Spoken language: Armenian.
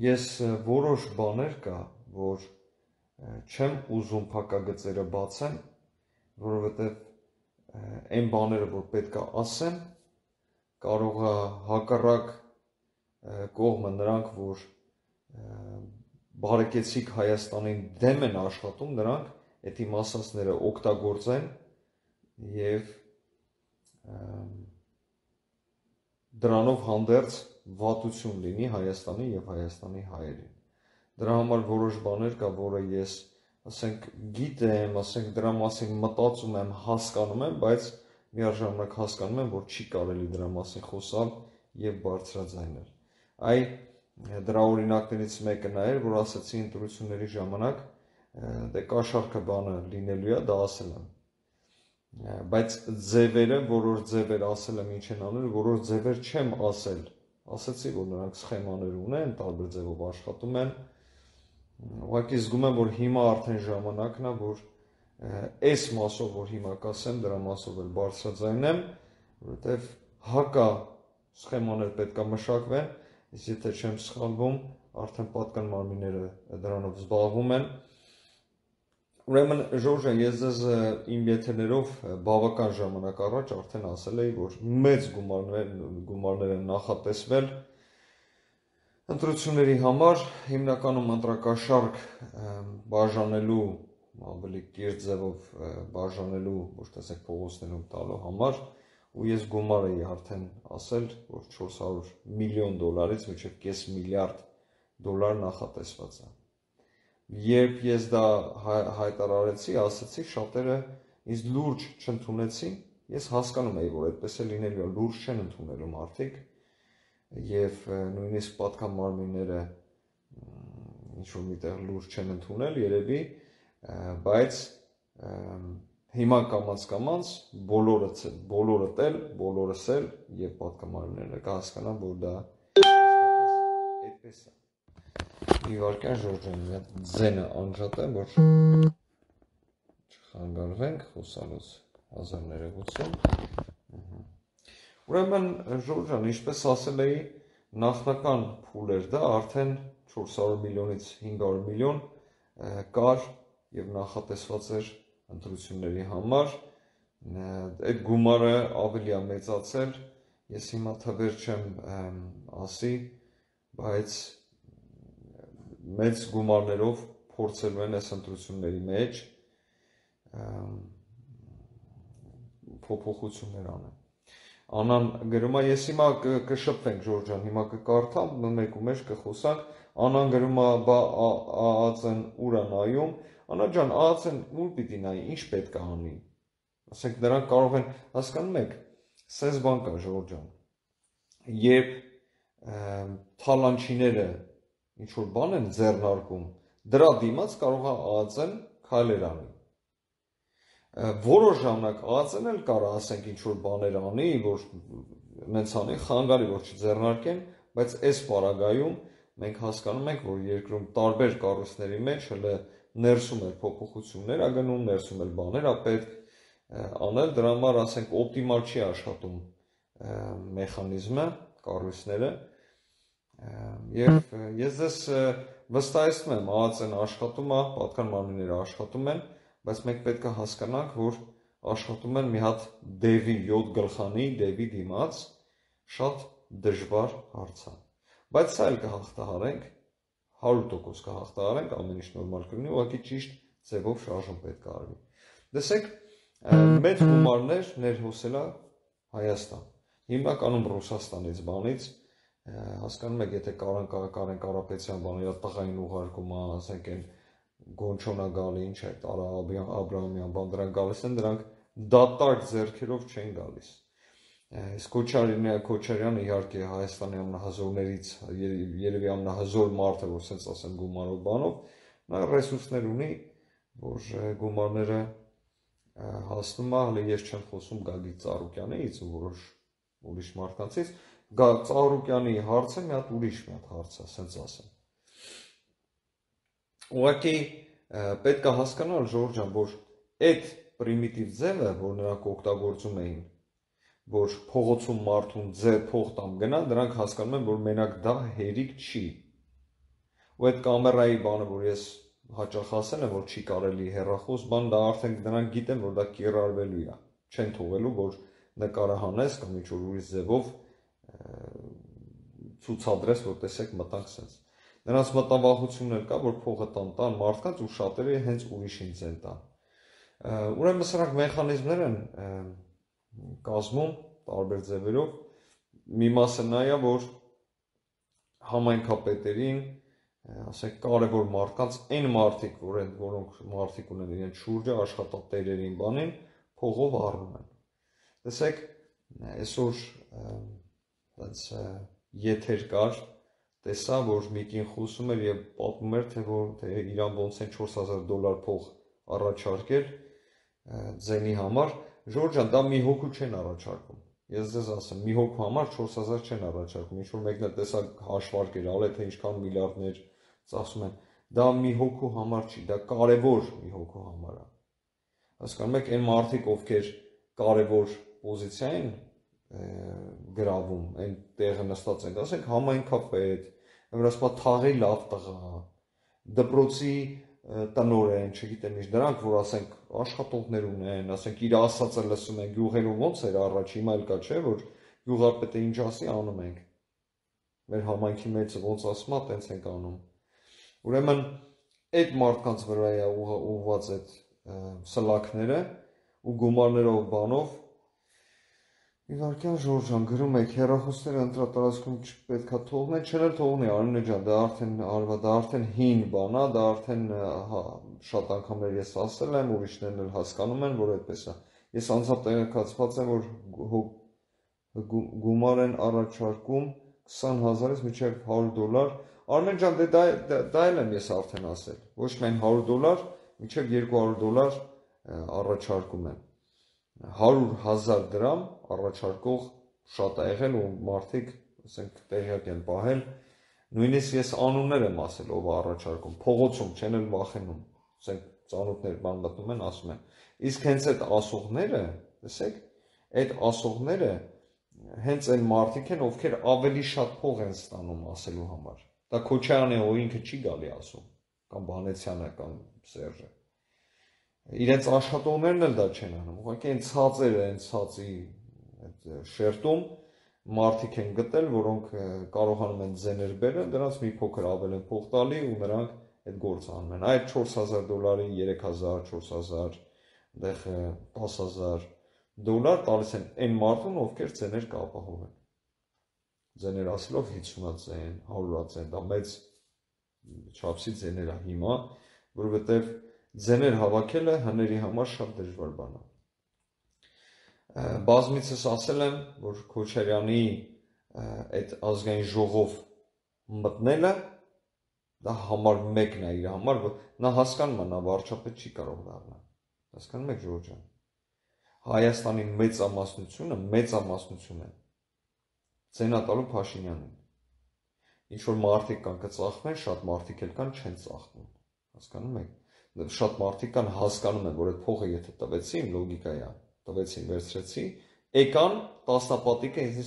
ես որոշ բաներ կա, որ չեմ ուզում փակագծերը բացեմ, որովհետև այն բաները, որ պետքա ասեմ, կարող է հակառակ կողմը նրանք, որ բարեկեցիկ Հայաստանին դեմ են աշխատում, նրանք այդ իմ ասածները օգտագործեն եւ դրանով հանդերձ վատություն լինի Հայաստանի եւ Հայաստանի հայերին։ Դրա համար որոշ բաներ կա, որը ես, ասենք, գիտեմ, ասենք դրա մասին մտածում եմ, հասկանում եմ, բայց միաժամանակ հասկանում եմ, որ չի կարելի դրա մասին խոսալ եւ բարձրաձայնել։ Այ դրա օրինակներից մեկը նա էր, որ ասացի ընտրությունների ժամանակ, դե կա շարքը բանը լինելու է, դա ասել եմ բայց ձևերը, որոշ ձևեր ասել եմ ինչ են անել, որոշ ձևեր չեմ ասել ասացի, որ նրանք սխեմաներ ունեն, տարբեր ձևով աշխատում են։ Ուղղակի զգում եմ, որ հիմա արդեն ժամանակն է, որ այս մասով, որ հիմա կասեմ, դրա մասով էլ բարձրաձայնեմ, որովհետև հակա սխեմաներ պետքա մշակվեն, իսկ եթե չեմ սխալվում, արդեն պատկան մարմինները դրանով զբաղվում են, Ուրեմն Ժորժան, ես ձեզ իմ եթերներով բավական ժամանակ առաջ արդեն ասել էի, որ մեծ գումարներ գումարներ են նախատեսվել ընտրությունների համար, հիմնականում ընտրակաշարք բաժանելու ավելի կիրճ ձևով բաժանելու, ոչ թե ասեք փողոցներում տալու համար, ու ես գումար էի արդեն ասել, որ 400 միլիոն դոլարից մինչև կես միլիարդ դոլար նախատեսված է երբ ես դա հայտարարեցի, ասացի, շատերը ինձ լուրջ չընդունեցին, ես հասկանում էի, որ այդպես է լինելու, լուրջ չեն ընդունելու մարդիկ եւ նույնիսկ պատկան մարմինները ինչ որ միտեղ լուրջ չեն ընդունել երևի, բայց հիմա կամած կամած բոլորը բոլորը տել, բոլորս էլ եւ պատկամարները կհասկանան, որ դա այդպես է մի հատ ձենը անջատեմ, որ չխանգարվենք խոսալուց 1080 Ուրեմն Ժորժան, ինչպես ասել էի, նախնական փուլ էր դա, արդեն 400 միլիոնից 500 միլիոն կար եւ նախատեսված էր ընտրությունների համար այդ գումարը ավելի է մեծացել ես հիմա թվեր չեմ ասի բայց մեծ գումարներով փորձելու են այս ընտրությունների մեջ փոփոխություններ անեն։ Անան գրում է, ես հիմա կշփվենք Ժորժան, հիմա կկարդամ, մեկ ու մեջ կխոսանք։ Անան գրում է, բա ԱԱՑ-ն ուր է նայում։ Անա ջան, ԱԱՑ-ն ուր պիտի նայի, ինչ պետք է անի։ Ասենք նրանք կարող են, հասկանում եք, սենց բան կա Ժորժան։ Երբ թալանչիները ինչ որ բան են ձեռնարկում, դրա դիմաց կարող է ԱԱՑ-ն քայլեր անի։ Որոշ ժամանակ ԱԱՑ-ն էլ կարա ասենք ինչ որ բաներ անի, որ նենց անի, խանգարի որ չձեռնարկեն, բայց այս պարագայում մենք հասկանում ենք, որ երկրում տարբեր կառույցների մեջ հələ ներսում է փոփոխություններ, ագնում ներսում էլ բաներ ա պետք անել, դրա համար ասենք օպտիմալ չի աշխատում մեխանիզմը, կառույցները, Եվ ես ձեզ վստահեցնում եմ, ԱԱՑ-ն աշխատում է, պատկան մարմինները աշխատում են, բայց մենք պետք է հասկանանք, որ աշխատում են մի հատ դևի 7 գլխանի դևի դիմաց շատ դժվար հարց է։ Բայց սա էլ կհաղթահարենք 100% կհաղթահարենք, ամեն ինչ նորմալ կլինի, ուղղակի ճիշտ ձևով շարժում պետք է արվի։ Դեսեք, մեծ գումարներ ներհոսելա Հայաստան։ Հիմնականում Ռուսաստանից բանից հասկանում եք, եթե Կարեն Կարեն Կարապետյան բանը տղային ուղարկում, ասենք այն Գոնչոնա գալի, ինչ է, Արա Աբրահամյան բան դրանք գալիս են, դրանք դատարկ ձեռքերով չեն գալիս։ Իսկ Քոչարյանը Քոչարյանը իհարկե Հայաստանի ամնահազորներից երևի ամնահազոր մարդը, որ ասենց ասեմ գումարով բանով, նա ռեսուրսներ ունի, որ գումարները հասնում է, հələ ես չեմ խոսում Գագիկ Ծառուկյանից ու որոշ ուրիշ մարդկանցից, գա Ծառուկյանի հարցը մի հատ ուրիշ մի հատ հարց է, ասենց ասեմ։ Ուղղակի պետք է հասկանալ Ժորժ ջան, որ այդ պրիմիտիվ ձևը, որ նրանք օգտագործում էին, որ փողոցում մարդուն ձեր փող տամ գնա, նրանք հասկանում են, որ մենակ դա հերիք չի։ ու այդ կամերայի բանը, որ ես հաճախ ասել եմ, որ չի կարելի հերախոս բան, դա արդեն նրանք գիտեն, որ դա կիրառվելու է։ Չեն թողելու, որ նկարը հանես կամ ինչ-որ ուրիշ ձևով ցուցադրես, որ տեսեք մտանք sense։ Նրանց մտավախությունն էլ կա, որ փողը տան տան մարդկանց ու շատերը հենց ուրիշին ձեն տան։ Ուրեմն սրանք մեխանիզմներ են կազմում տարբեր ձևերով։ Մի մասը նա է, որ համայնքապետերին, ասենք կարևոր մարդկանց այն մարդիկ, որ են, որոնք մարդիկ ունեն իրենց շուրջը աշխատատերերին բանին, փողով առնում են։ Տեսեք, այսօր այնց եթեր կար, տեսա, որ միկին խոսում էր եւ պատմում էր, թե որ թե իրան ոնց են 4000 դոլար փող առաջարկել ձենի համար, Ժորժան, դա մի հոգու չեն առաջարկում։ Ես ձեզ ասեմ, մի հոգու համար 4000 չեն առաջարկում։ Ինչ որ մեկն է տեսա հաշվարկեր, ալե թե ինչքան միլիարդներ ծախսում են։ Դա մի հոգու համար չի, դա կարևոր մի հոգու համար է։ Հասկանում եք, այն մարդիկ, ովքեր կարևոր պոզիցիա են գրավում, այն տեղը նստած են, ասենք համայնքապետ, հրասպա թաղի լավ տղա, դպրոցի տնորեն, չգիտեմ ինչ, նրանք, որ ասենք աշխատողներ ունեն, ասենք իր ասածը լսում են, գյուղերում ոնց էր առաջ, հիմա էլ կա, չէ, որ գյուղապետը ինչ ասի, անում ենք։ Մեր համայնքի մեծը ոնց ասում է, տենց ենք անում։ Ուրեմն այդ մարդկանց վրա է ուղղված այդ սլակները ու գումարներով բանով Իվարկյան Ժորժան գրում եք հերախոսները ընտրատարածքում չպետքա թողնել, չեն էլ թողնի Արմինե ջան, դա արդեն արվա, դա արդեն հին բան է, դա արդեն հա, շատ անգամներ ես ասել եմ, ուրիշներն էլ հասկանում են, որ այդպես է։ Ես անձամբ տեղեկացված եմ, որ գումար են առաջարկում 20000-ից մինչև 100 դոլար։ Արմեն ջան, դե դա դա էլ եմ ես արդեն ասել։ Ոչ միայն 100 դոլար, մինչև 200 դոլար առաջարկում են 100.000 դրամ առաջարկող շատ է եղել ու մարդիկ, ասենք, տեղյակ են պահել։ Նույնիսկ ես անուններ եմ ասել, ով է առաջարկում, փողոցում չեն էլ վախենում։ Ասենք, ծանոթներ բան մտնում են, ասում են։ Իսկ հենց այդ ասողները, տեսեք, այդ ասողները հենց այն մարդիկ են, ովքեր ավելի շատ փող են ստանում ասելու համար։ Դա Քոչարյանը ո ինքը չի գալի ասում, կամ Բանեցյանը կամ Սերժը իրենց աշխատողներն էլ դա չեն անում։ Ուղղակի այն ցածերը, այն ցածի այդ շերտում մարդիկ են գտել, որոնք կարողանում են ձեներ բերել, դրանց մի փոքր ավել են փող տալի ու նրանք այդ գործը անում են։ Այդ 4000 դոլարի 3000, 4000, այնտեղ 10000 դոլար տալիս են այն մարդուն, ովքեր ձեներ կապահովեն։ Ձեներ ասելով 50-ա ձեն, 100-ա ձեն, դա մեծ չափսի ձեներ է հիմա, որովհետև ձեներ հավաքելը հների համար շատ դժվար բան է։ Բազմիցս ասել եմ, որ Քոչարյանի այդ ազգային ժողով մտնելը դա համար մեկն է իր համար, նա հասկանում է, նա վարչապետ չի կարող դառնալ։ Հասկանում եք Ժորժ ջան։ Հայաստանի մեծամասնությունը մեծամասնություն է ցենատալու Փաշինյանին։ Ինչ որ մարդիկ կան կծախվեն, շատ մարդիկ էլ կան չեն ծախվում։ Հասկանում եք շատ մարդիկ կան հասկանում են, որ այդ փողը եթե տվեցի, իմ լոգիկա է, տվեցի, վերցրեցի, եկան տասնապատիկը ինձ